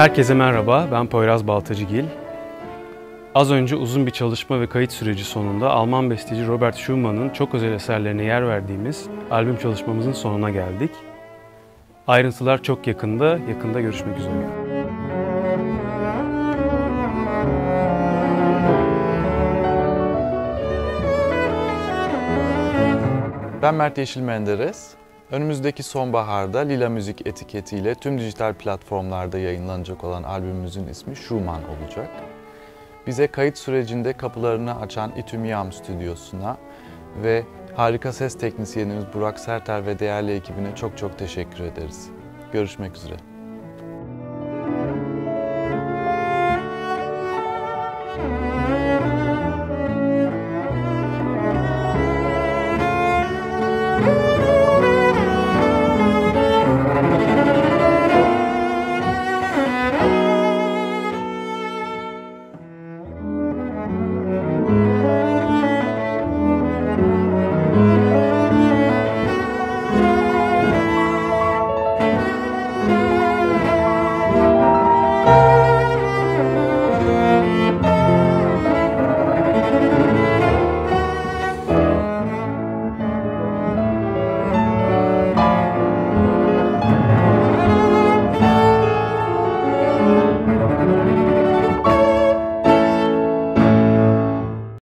Herkese merhaba, ben Poyraz Baltacıgil. Az önce uzun bir çalışma ve kayıt süreci sonunda Alman besteci Robert Schumann'ın çok özel eserlerine yer verdiğimiz albüm çalışmamızın sonuna geldik. Ayrıntılar çok yakında, yakında görüşmek üzere. Ben Mert Yeşil Menderes. Önümüzdeki sonbaharda Lila Müzik etiketiyle tüm dijital platformlarda yayınlanacak olan albümümüzün ismi Schumann olacak. Bize kayıt sürecinde kapılarını açan İtümiyam stüdyosuna ve harika ses teknisyenimiz Burak Serter ve değerli ekibine çok çok teşekkür ederiz. Görüşmek üzere.